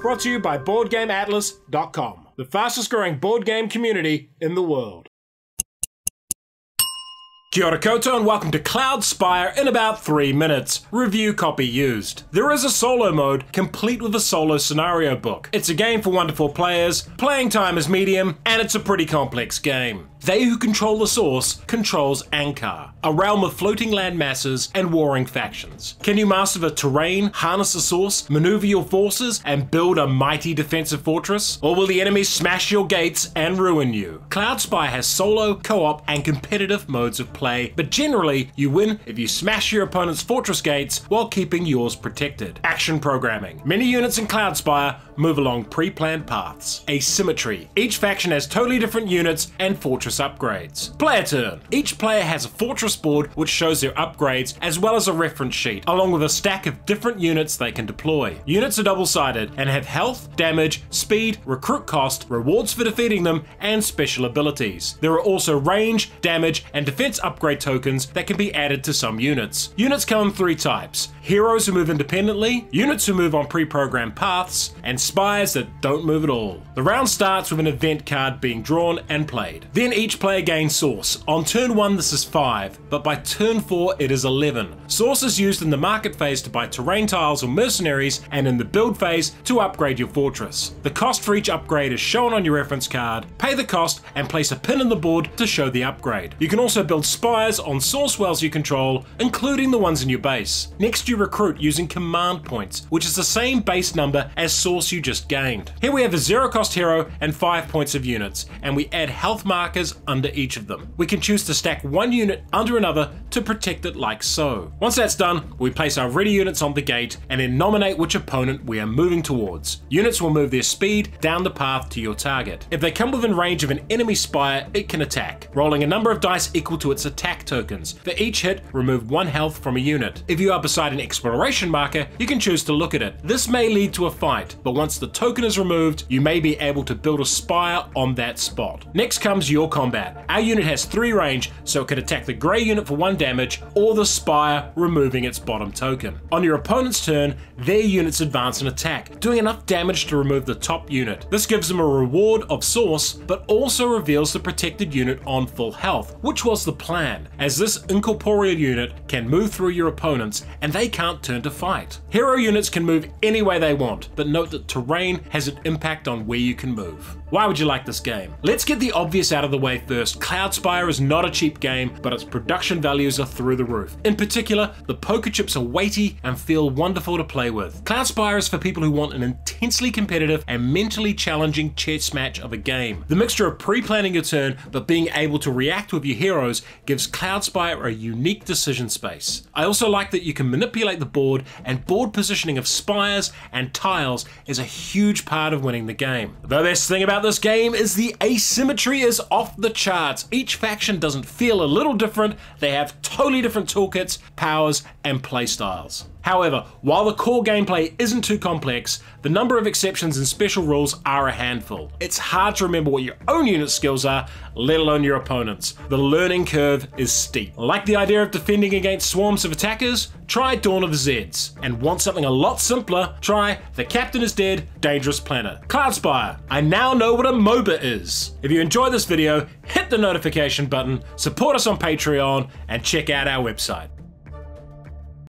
brought to you by BoardGameAtlas.com, the fastest growing board game community in the world. Kia ora and welcome to Cloudspire in about 3 minutes. Review copy used. There is a solo mode, complete with a solo scenario book. It's a game for 1 to 4 players, playing time is medium, and it's a pretty complex game. They who control the source controls Ankar, a realm of floating land masses and warring factions. Can you master the terrain, harness the source, maneuver your forces, and build a mighty defensive fortress? Or will the enemy smash your gates and ruin you? Cloudspire has solo, co-op, and competitive modes of play, but generally you win if you smash your opponent's fortress gates while keeping yours protected. Action programming. Many units in Cloudspire move along pre-planned paths. Asymmetry. Each faction has totally different units and fortress fortress upgrades. Player turn. Each player has a fortress board which shows their upgrades as well as a reference sheet, along with a stack of different units they can deploy. Units are double-sided and have health, damage, speed, recruit cost, rewards for defeating them, and special abilities. There are also range, damage, and defense upgrade tokens that can be added to some units. Units come in three types. Heroes who move independently, units who move on pre-programmed paths, and spies that don't move at all. The round starts with an event card being drawn and played. Then each player gains Source. On turn 1 this is 5, but by turn 4 it is 11. Source is used in the market phase to buy terrain tiles or mercenaries, and in the build phase to upgrade your fortress. The cost for each upgrade is shown on your reference card, pay the cost and place a pin in the board to show the upgrade. You can also build spires on source wells you control, including the ones in your base. Next you recruit using command points, which is the same base number as source you just gained. Here we have a zero cost hero and 5 points of units, and we add health markers under each of them. We can choose to stack one unit under another to protect it like so. Once that's done, we place our ready units on the gate and then nominate which opponent we are moving towards. Units will move their speed down the path to your target. If they come within range of an enemy spire, it can attack, rolling a number of dice equal to its attack tokens. For each hit, remove one health from a unit. If you are beside an exploration marker, you can choose to look at it. This may lead to a fight, but once the token is removed, you may be able to build a spire on that spot. Next comes your combat. Our unit has 3 range, so it can attack the grey unit for 1 damage, or the spire, removing its bottom token. On your opponent's turn, their units advance and attack, doing enough damage to remove the top unit. This gives them a reward of source, but also reveals the protected unit on full health, which was the plan, as this incorporeal unit can move through your opponents and they can't turn to fight. Hero units can move any way they want, but note that terrain has an impact on where you can move. Why would you like this game? Let's get the obvious out of the way first. Cloudspire is not a cheap game, but its production are through the roof. In particular, the poker chips are weighty and feel wonderful to play with. Cloud Cloudspire is for people who want an intensely competitive and mentally challenging chess match of a game. The mixture of pre-planning your turn but being able to react with your heroes gives Cloud Cloudspire a unique decision space. I also like that you can manipulate the board and board positioning of spires and tiles is a huge part of winning the game. The best thing about this game is the asymmetry is off the charts. Each faction doesn't feel a little different, they have totally different toolkits, powers, and playstyles. However, while the core gameplay isn't too complex, the number of exceptions and special rules are a handful. It's hard to remember what your own unit skills are, let alone your opponent's. The learning curve is steep. Like the idea of defending against swarms of attackers? Try Dawn of the Zeds. And want something a lot simpler? Try The Captain is Dead, Dangerous Planet. Cloudspire, I now know what a MOBA is. If you enjoyed this video, hit the notification button, support us on Patreon, and check out our website.